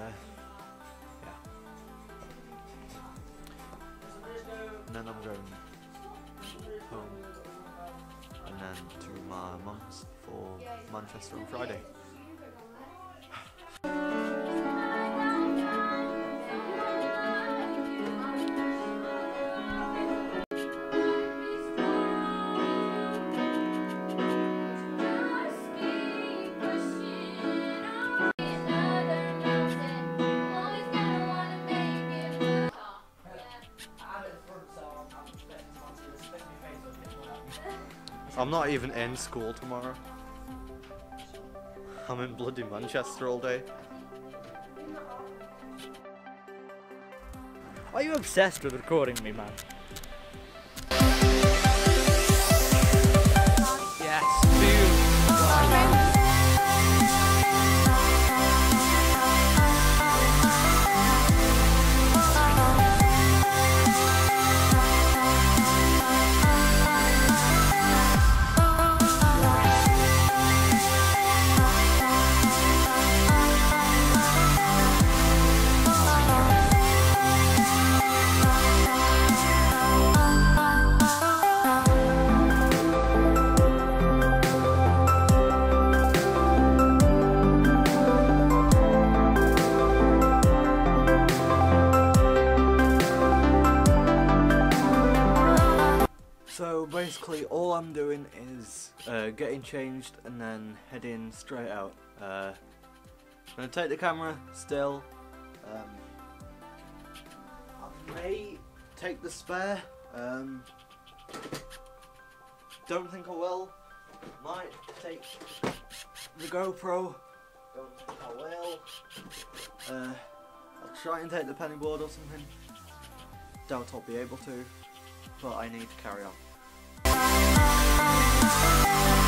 Yeah. And then I'm going home. And then to my mum's for Manchester on Friday. I'm not even in school tomorrow. I'm in bloody Manchester all day. Are you obsessed with recording me, man? I'm doing is uh, getting changed and then heading straight out. Uh, I'm gonna take the camera still. Um, I may take the spare. Um, don't think I will. Might take the GoPro. Don't think I will. Uh, I'll try and take the penny board or something. Doubt I'll be able to, but I need to carry on. Música